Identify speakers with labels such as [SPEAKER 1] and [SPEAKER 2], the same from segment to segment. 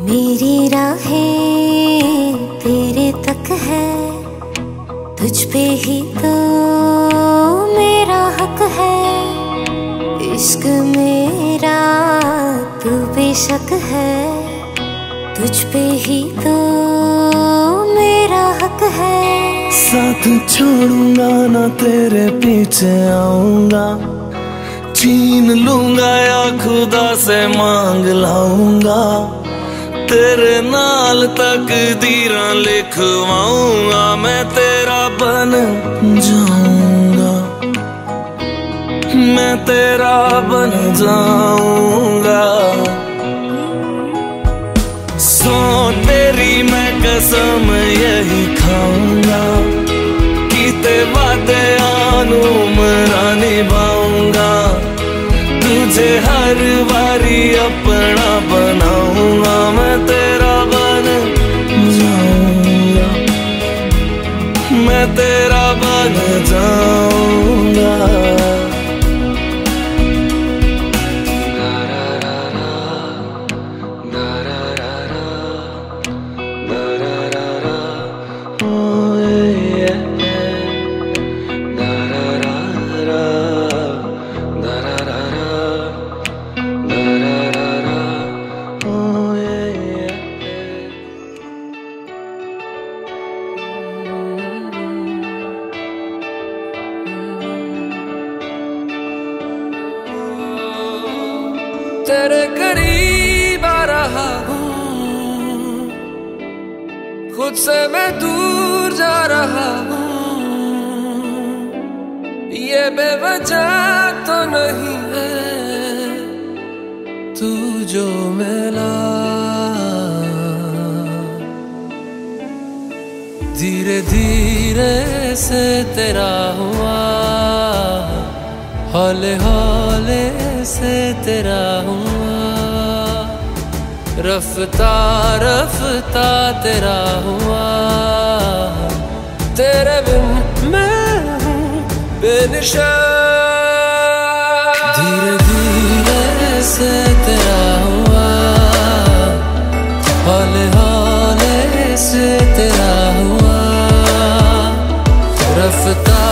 [SPEAKER 1] मेरी राहें तेरे तक है, तुझ पे ही तो मेरा हक है। इश्क मेरा तू बेशक है। तुझ पे ही तो मेरा हक है।
[SPEAKER 2] साथ छोड़ूँगा ना, तेरे पीछे आऊँगा। छीन लूँगा या खुदा से मांग लाऊँगा। तेरे नाल तक दीरा लिखवाऊँगा, मैं तेरा बन जाऊँगा। मैं तेरा बन जाऊँगा। कसम यही खाऊँगा कीते वादे आनू निभाऊँगा तुझे हर बारी अपना बनाऊँगा, मैं तेरा बन जाऊँगा, मैं तेरा बन जाऊँगा।
[SPEAKER 3] तेरे करीब आ रहा हूँ। खुद से मैं दूर जा रहा हूँ। ये बेवजह तो नहीं है तू जो मिला। धीरे धीरे से तेरा हुआ। हौले हौले से तेरा हुआ। रफ्ता रफ्ता तेरा हुआ। तेरे बिन मैं हूँ धीरे धीरे से तेरा हुआ। हौले हौले से तेरा हुआ। रफ्ता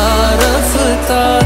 [SPEAKER 3] रफ्ता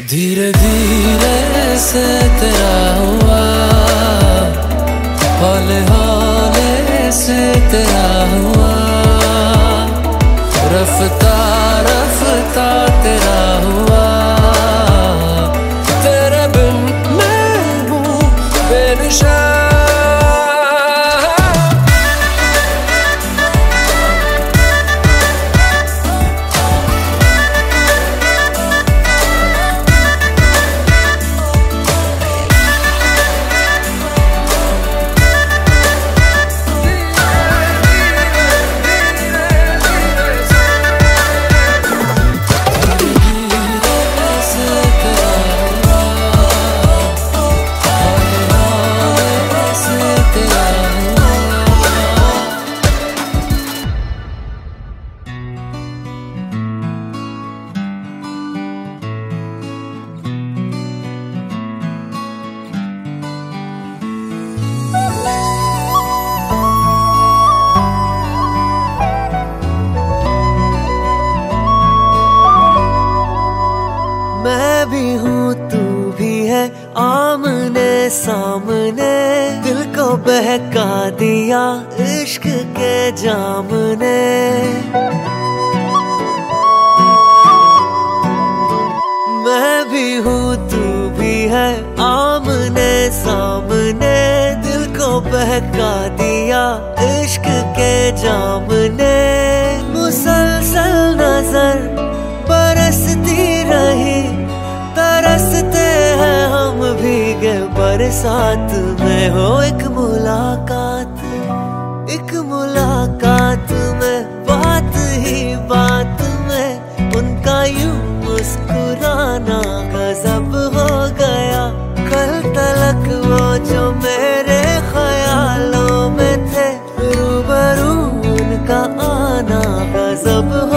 [SPEAKER 3] धीरे धीरे से तेरा हुआ। हौले हौले से तेरा हुआ। रफ्ता
[SPEAKER 4] सामने दिल को बहका दिया इश्क के जाम ने मैं भी हूँ, तू भी है आमने, सामने, दिल को बहका दिया इश्क के जाम ने मुसलसल नज़र भीगे बरसात में हो एक मुलाकात एक मुलाकात में बात ही बात में। उनका यूँ मुस्कुराना गजब हो गया। कल तलक वो जो मेरे ख्यालों में थे, रूबरू उनका आना गजब हो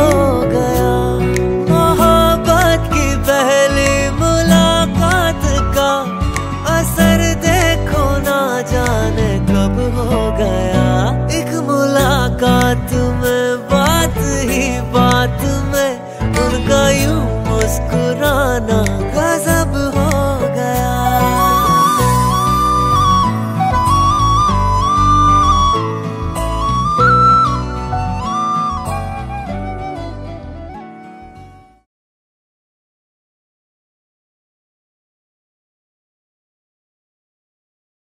[SPEAKER 4] ना